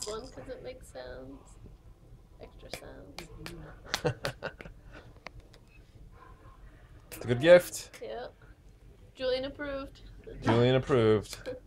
this one because it makes sounds. Extra sounds. it's a good gift. Yep. Julian approved. Julian approved.